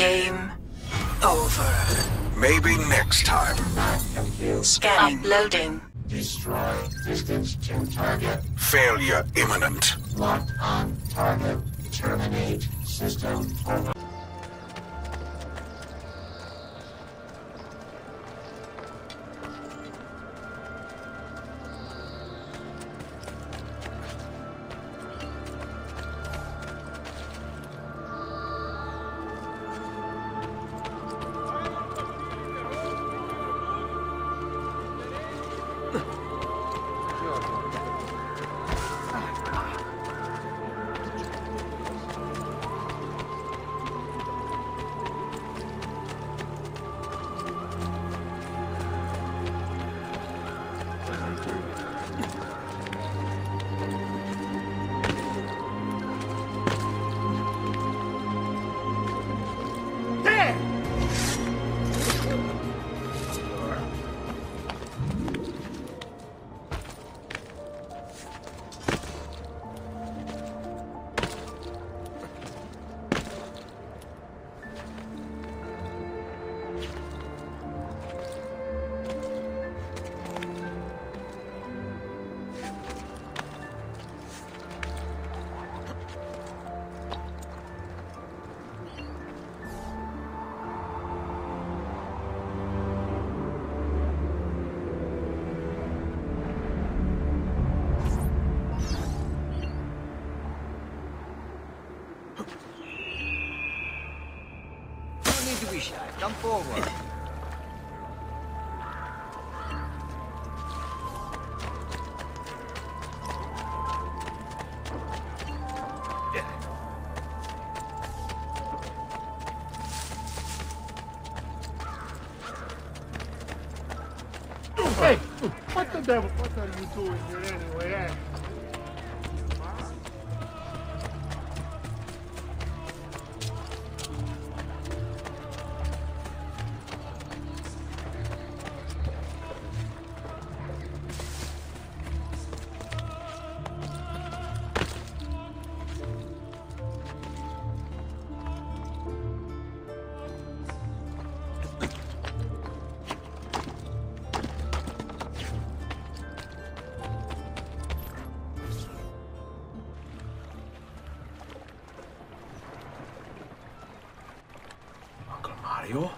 Game over. Maybe next time. Scanning. Uploading. Destroy distance to target. Failure imminent. Locked on target. Terminate system over. Shy. Come forward. Hey, what the devil? What are you doing here anyway, eh? Mario?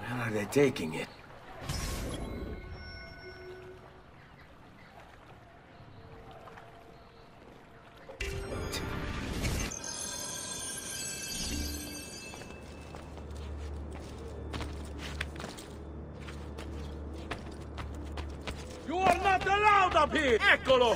Where are they taking it? You are not allowed up here! Eccolo!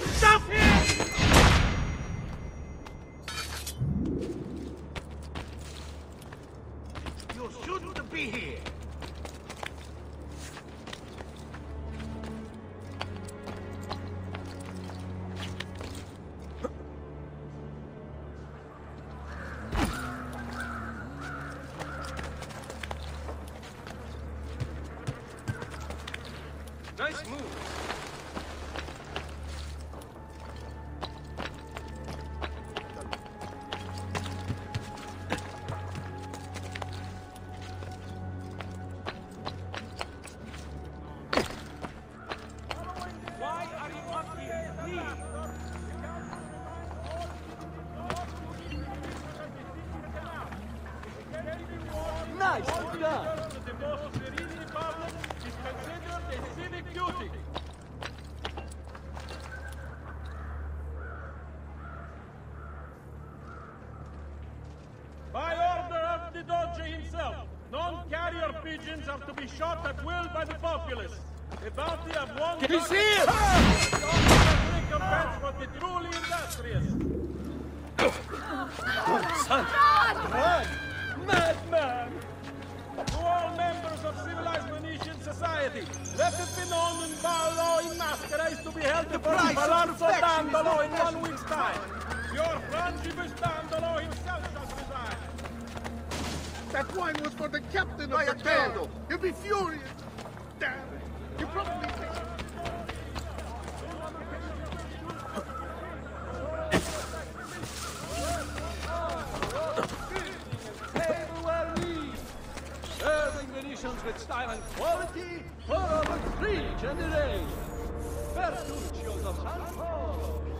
He's here! Recompense for the truly industrious. Madman! To all members of civilized Venetian society, let it be known in ballo in maschera is to be held before the price Palazzo Dandolo in one week's time. Your frangibus Dandolo himself shall resign. That wine was for the captain of Vai the a band. candle. He'll be furious. For over three generations. Bertuccio of San Paolo.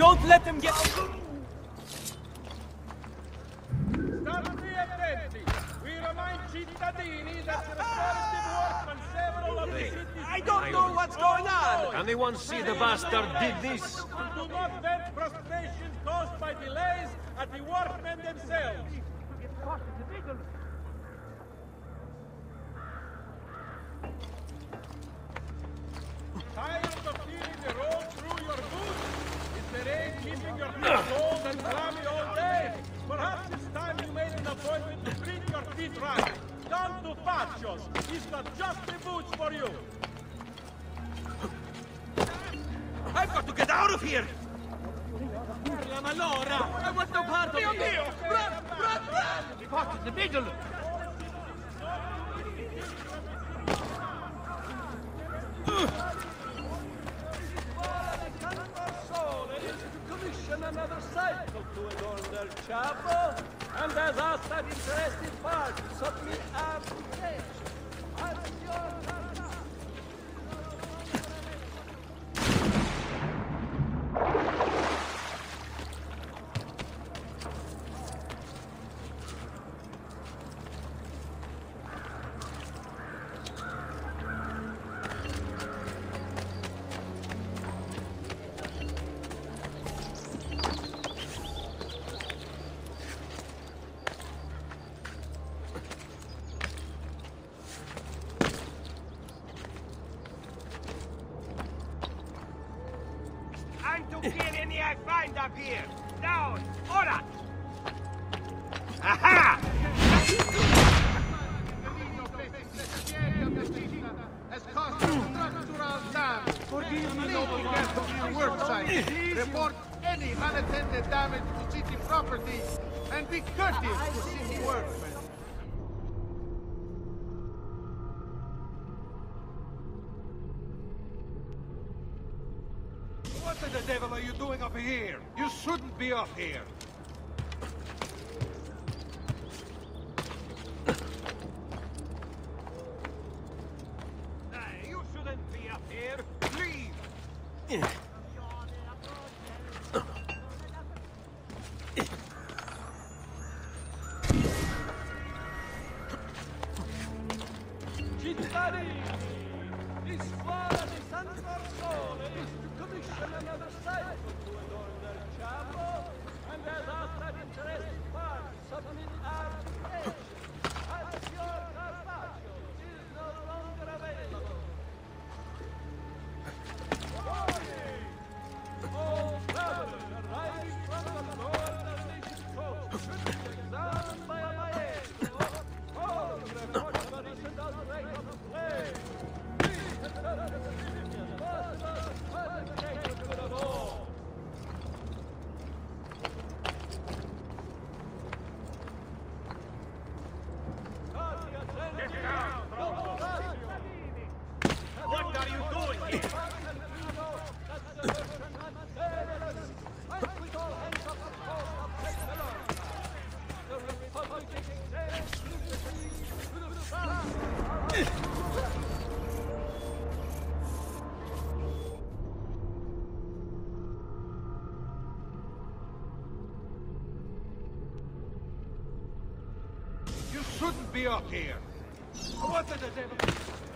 Don't let them get... State attenti! We remind cittadini that the restorative work on several of the I don't know what's going on! Anyone see the bastard did this? Do not vent frustration caused by delays at the workmen themselves. Tired your right. Come to Faccios. He's got just the boots for you. I've got to get out of here! La malora! I want no part of it! Mio! Run! Run! Run! Report to the middle! commission another cycle to adorn their chapel, and as that interested party submit application. What's up here. Shouldn't be up here. You shouldn't be up here. What the devil?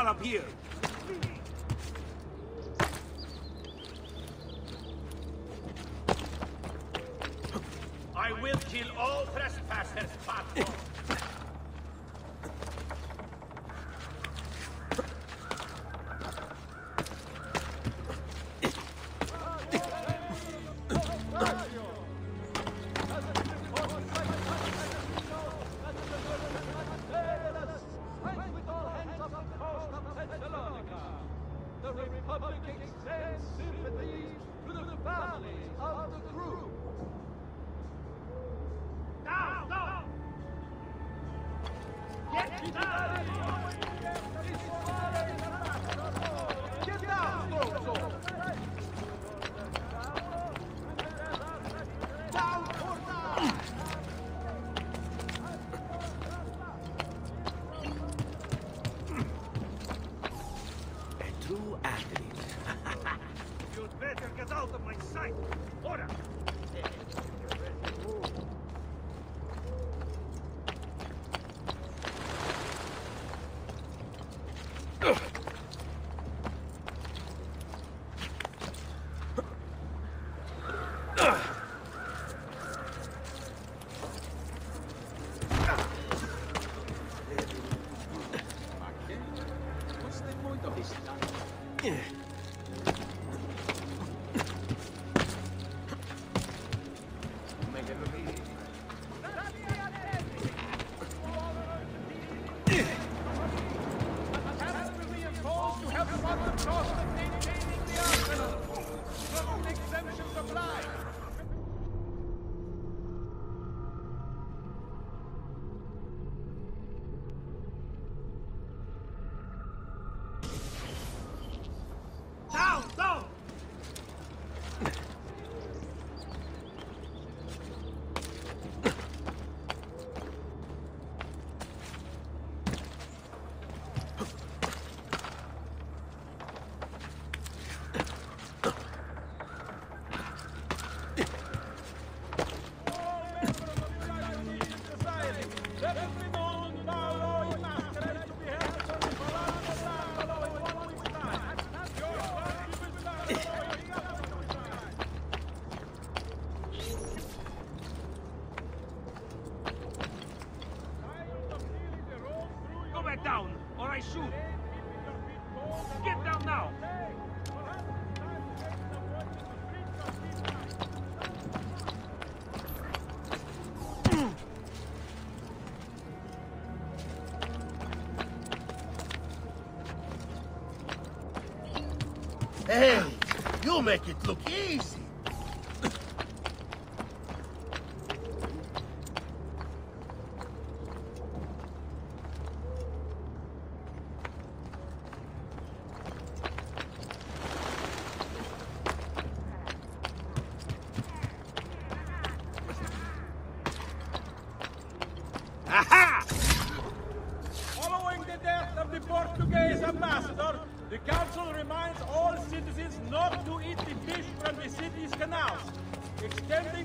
out of here. Ветер, get out of my sight! Order!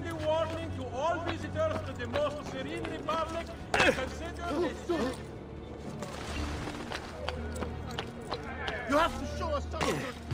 friendly warning to all visitors to the most serene republic consider this. You have to show us something!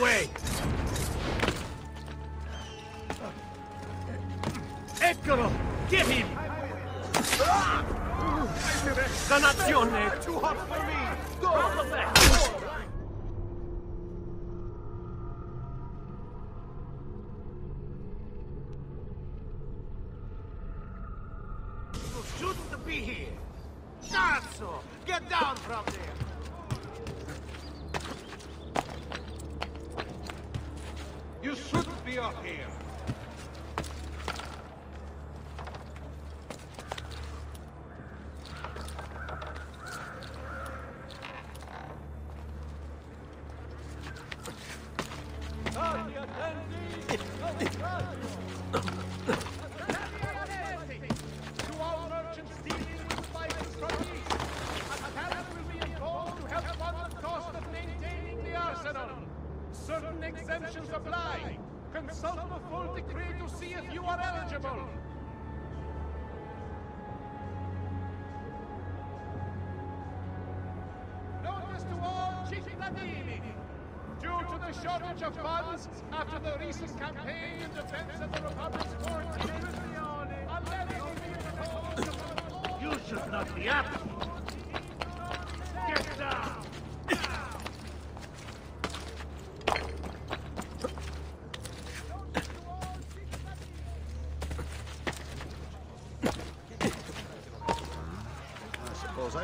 way! Eccolo! Get him! Sanazione! Too hot for me! Go!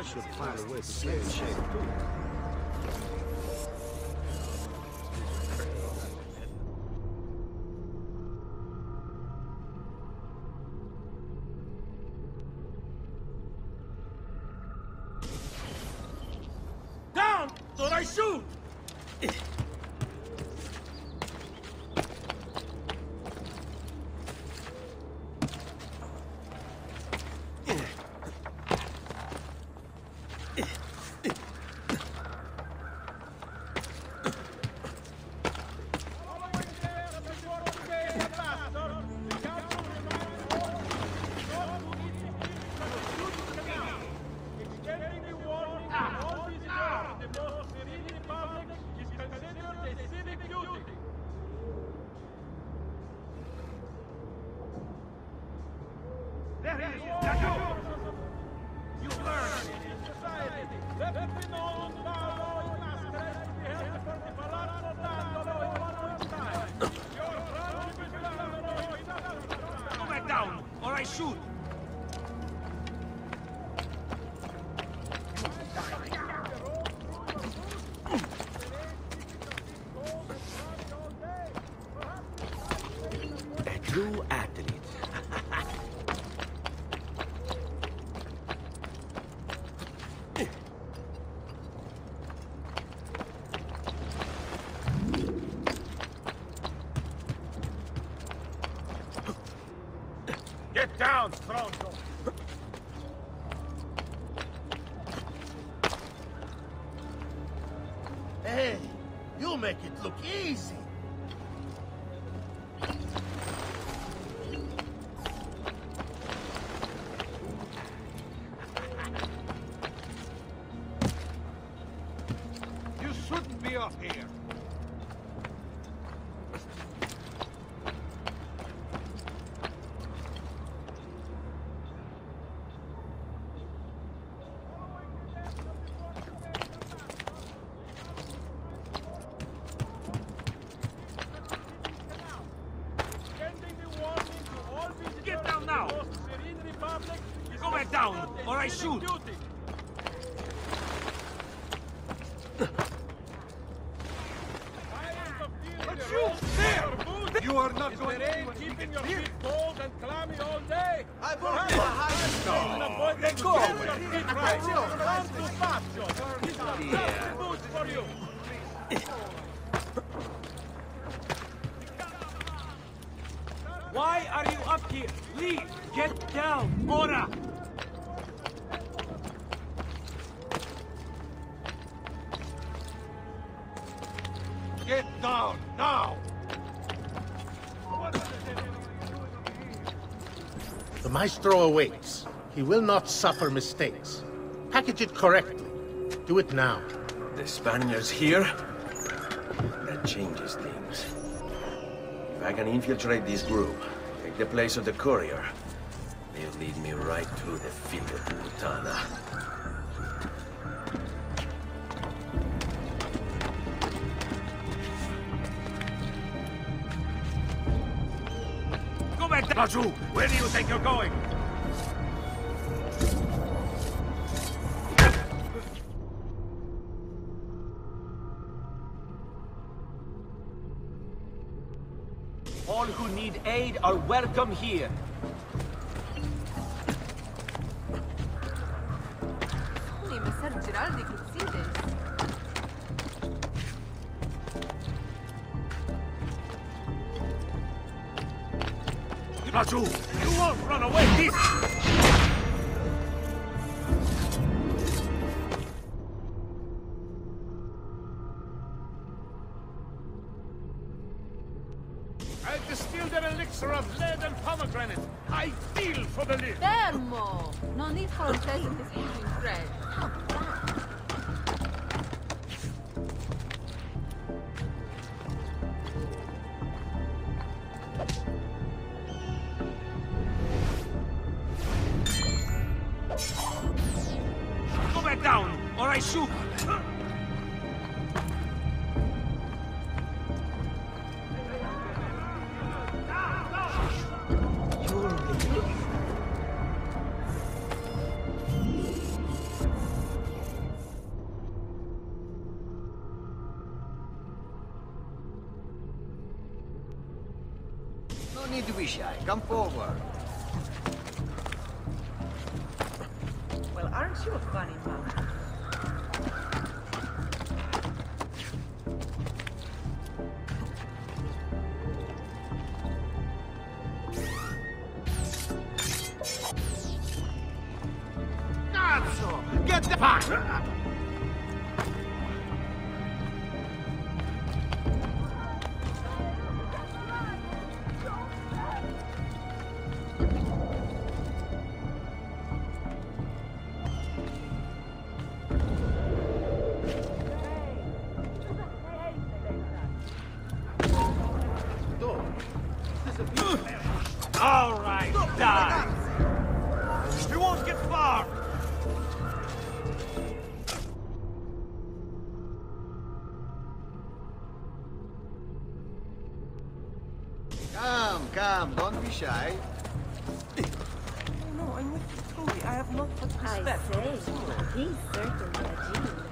should find a way to save in shape too. shoot. Down, or I shoot! Maestro awaits. He will not suffer mistakes. Package it correctly. Do it now. The Spaniards here? That changes things. If I can infiltrate this group, take the place of the courier, they'll lead me right to the field of Putana. Back down! Raju, where do you think you're going? All who need aid are welcome here. Raju, you won't run away. This... need to be shy. Come forward. Well, aren't you a funny man? Come, come. Don't be shy. No, I'm with you truly. I have not much I respect for say, he's certainly a genius.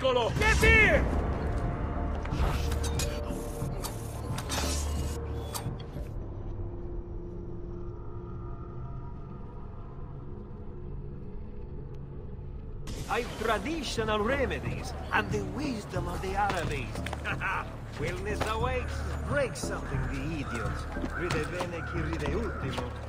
Get here! I've traditional remedies and the wisdom of the Arabes. Wellness awaits. Break something, the idiots. Ride bene chi ride ultimo.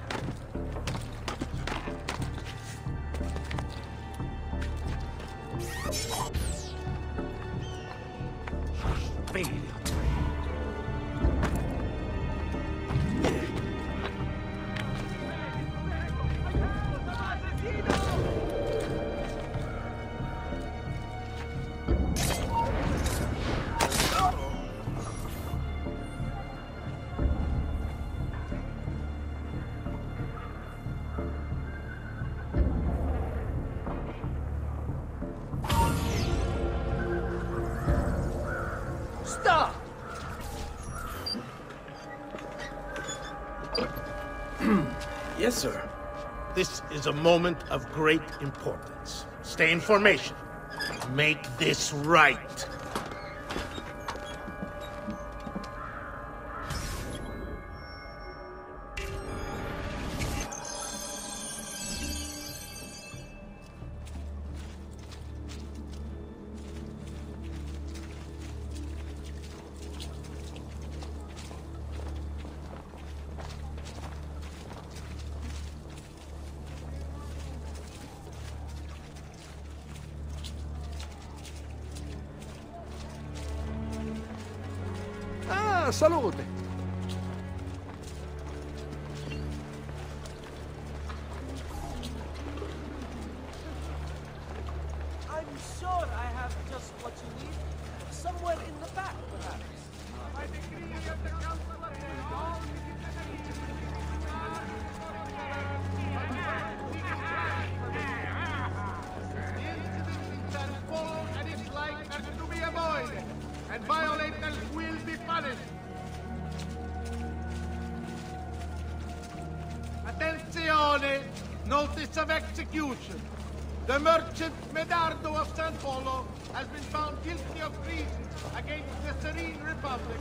Moment of great importance. Stay in formation. Make this right. Medardo of San Polo has been found guilty of treason against the Serene Republic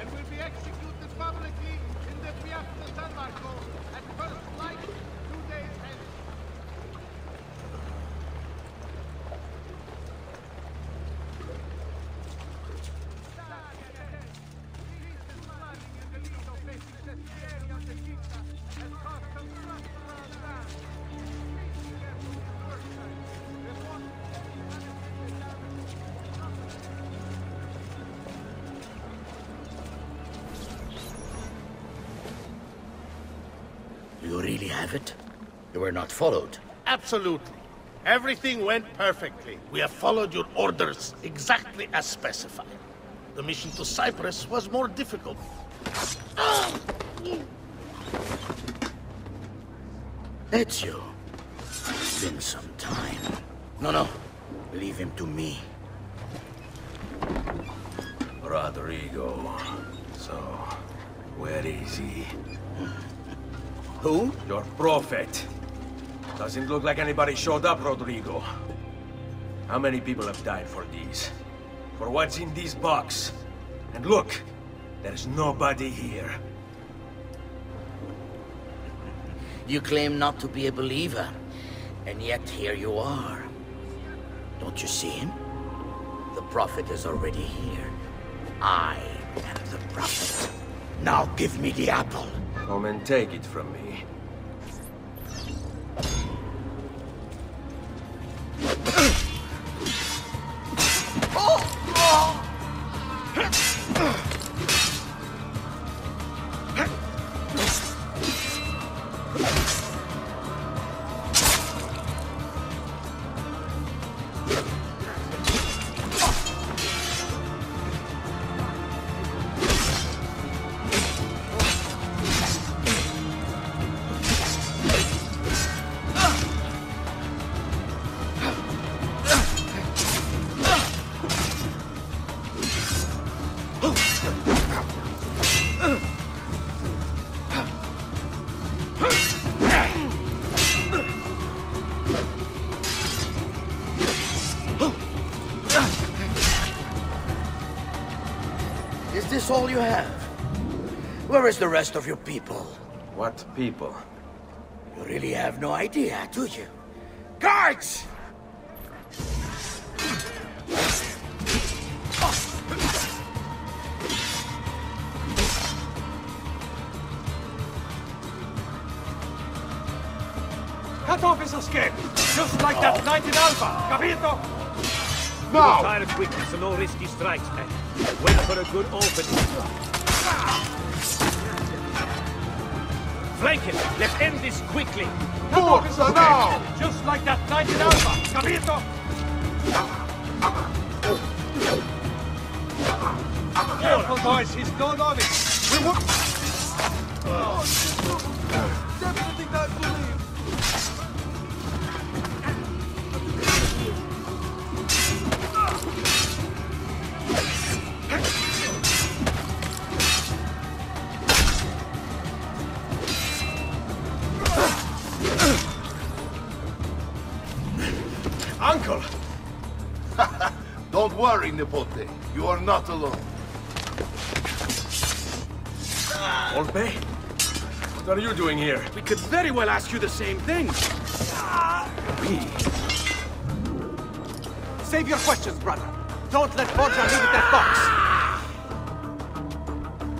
and will be executed publicly in the Piazza San Marco at first light You were not followed. Absolutely. Everything went perfectly. We have followed your orders exactly as specified. The mission to Cyprus was more difficult. Ezio. It's been some time. No, no. Leave him to me. Rodrigo. So, where is he? Who? Your prophet. Doesn't look like anybody showed up, Rodrigo. How many people have died for these? For what's in this box? And look, there's nobody here. You claim not to be a believer, and yet here you are. Don't you see him? The Prophet is already here. I am the Prophet. Now give me the apple. Come and take it from me. That's all you have? Where is the rest of your people? What people? You really have no idea, do you? Guards! Cut off his escape! Just like that night in Alpha! Capito? No! Retire quickly, so no risky strikes, men. Eh? Wait for a good opening. Flank him! Let's end this quickly! His escape! Just like that night in Alpha! Capito? Careful, boys, he's no novice! We won't... Oh, definitely not believe! Don't Nipote. You are not alone. Volpe? What are you doing here? We could very well ask you the same thing. Me? Save your questions, brother. Don't let Borgia leave with that box.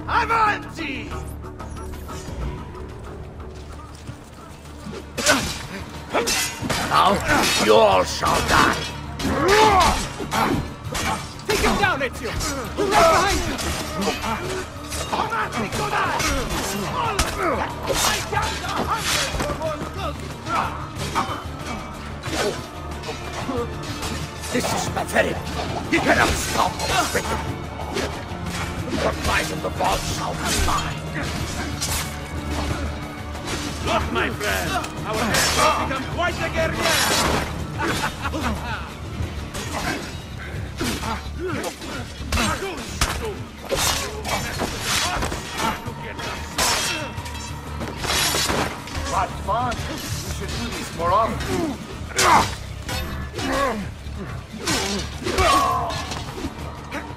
Avanti! Now, you all shall die. Take him down, Ezio! He's right behind you! Avanti, go down! I can't This is pathetic. You cannot stop us, Britain. What lies in the vault shall be mine. Look, my friend! Our man has become quite a guerrier! What fun! We should do this more often.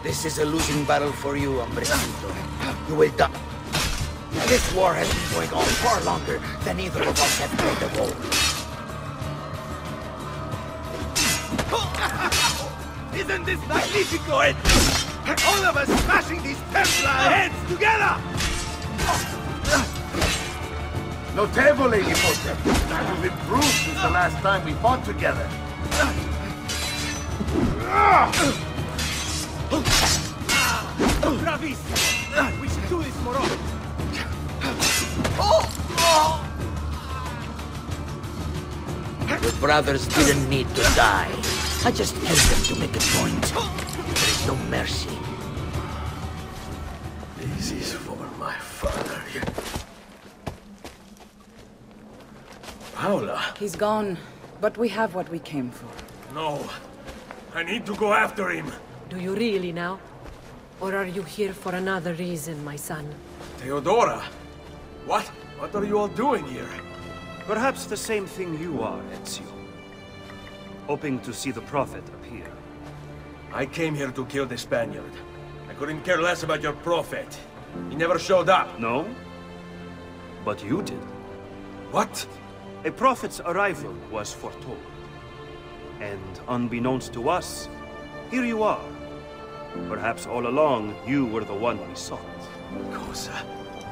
This is a losing battle for you, Hombrecito. You will die. This war has been going on far longer than either of us have played the. Isn't this magnifico, Ezio? All of us smashing these Templar heads together! Notevole, Nipote. That has improved since the last time we fought together. Bravissimo! We should do this more often. Your brothers didn't need to die. I just killed them to make a point. There is no mercy. This is for my father. Paola? He's gone, but we have what we came for. No. I need to go after him. Do you really now? Or are you here for another reason, my son? Teodora! What? What are you all doing here? Perhaps the same thing you are, Ezio. Hoping to see the Prophet appear. I came here to kill the Spaniard. I couldn't care less about your prophet. He never showed up. No? But you did. What? A prophet's arrival was foretold. And unbeknownst to us, here you are. Perhaps all along, you were the one we sought. Cosa?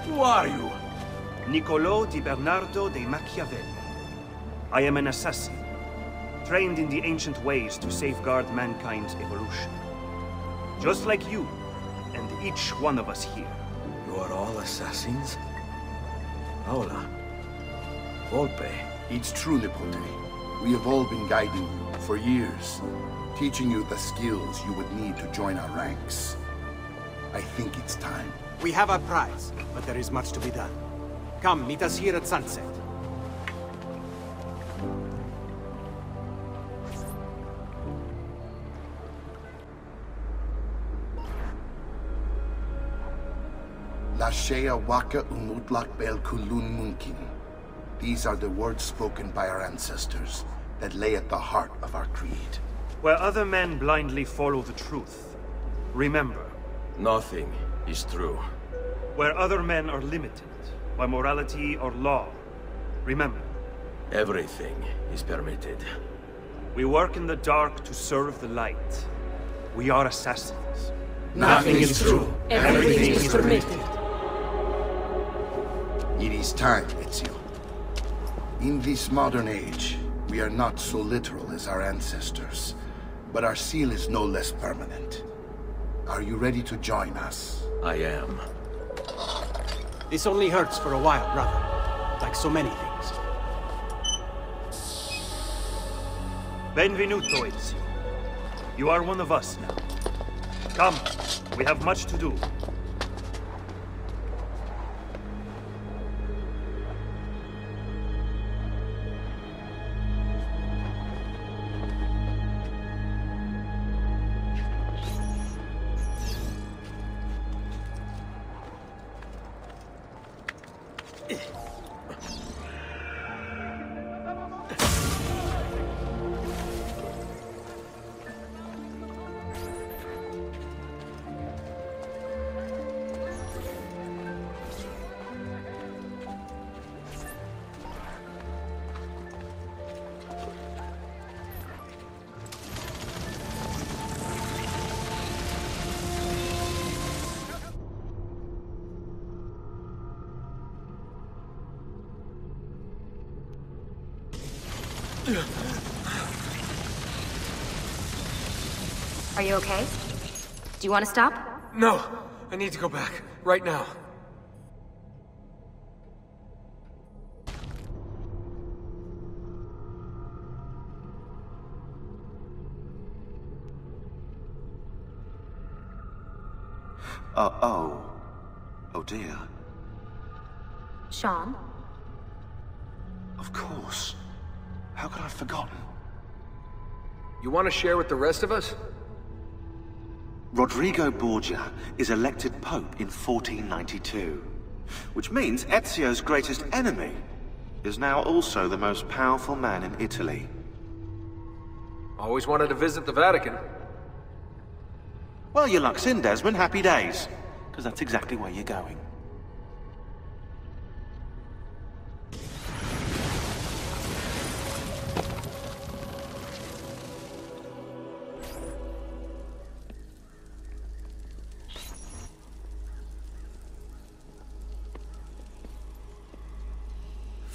Who are you? Niccolo di Bernardo de Machiavelli. I am an assassin, trained in the ancient ways to safeguard mankind's evolution. Just like you, and each one of us here. You are all assassins? Paola. Volpe. It's true, Nipote. We have all been guiding you for years, teaching you the skills you would need to join our ranks. I think it's time. We have our prize, but there is much to be done. Come, meet us here at sunset. Lashea waka umutlak bel kulun munkin. These are the words spoken by our ancestors that lay at the heart of our creed. Where other men blindly follow the truth, remember. Nothing is true. Where other men are limited by morality or law, remember, Everything is permitted. we work in the dark to serve the light. We are assassins. Nothing is true. Everything is permitted. It is time, Ezio. In this modern age, we are not so literal as our ancestors, but our seal is no less permanent. Are you ready to join us? I am. This only hurts for a while, brother. Like so many things. Benvenuto, Ezio. You are one of us now. Come, we have much to do. Are you okay? Do you want to stop? No, I need to go back. Right now. Uh, oh. Oh dear. Shaun? Of course. How could I have forgotten? You want to share with the rest of us? Rodrigo Borgia is elected Pope in 1492. Which means Ezio's greatest enemy is now also the most powerful man in Italy. Always wanted to visit the Vatican. Well, your luck's in, Desmond. Happy days. Because that's exactly where you're going.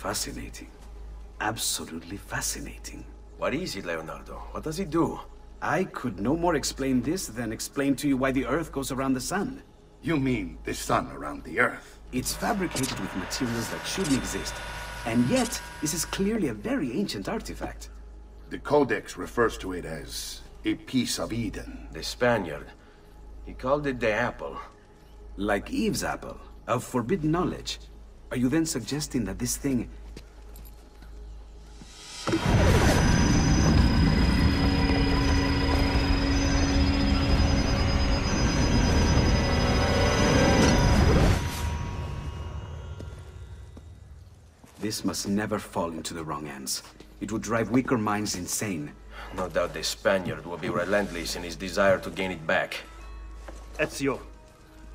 Fascinating. Absolutely fascinating. What is it, Leonardo? What does it do? I could no more explain this than explain to you why the Earth goes around the Sun. You mean the sun around the Earth? It's fabricated with materials that shouldn't exist. And yet, this is clearly a very ancient artifact. The Codex refers to it as a piece of Eden. The Spaniard. He called it the apple. Like Eve's apple, of forbidden knowledge. Are you then suggesting that this thing... This must never fall into the wrong hands. It would drive weaker minds insane. No doubt the Spaniard will be relentless in his desire to gain it back. Ezio,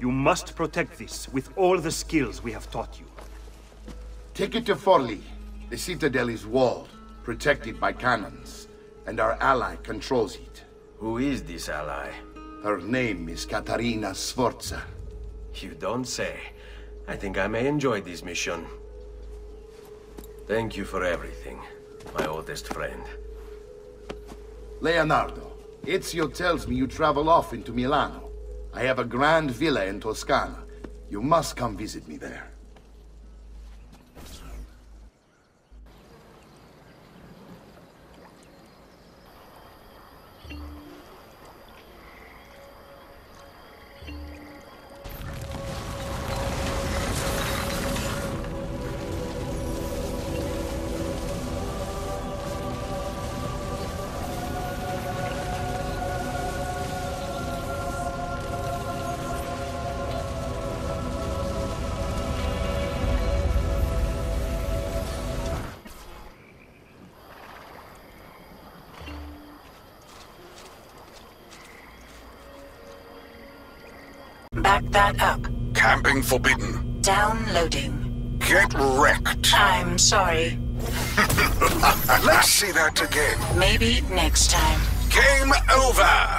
you must protect this with all the skills we have taught you. Take it to Forli. The citadel is walled, protected by cannons, and our ally controls it. Who is this ally? Her name is Caterina Sforza. You don't say. I think I may enjoy this mission. Thank you for everything, my oldest friend. Leonardo, Ezio tells me you travel off into Milano. I have a grand villa in Toscana. You must come visit me there. That up. Camping forbidden. Downloading. Get wrecked. I'm sorry. Let's see that again. Maybe next time. Game over!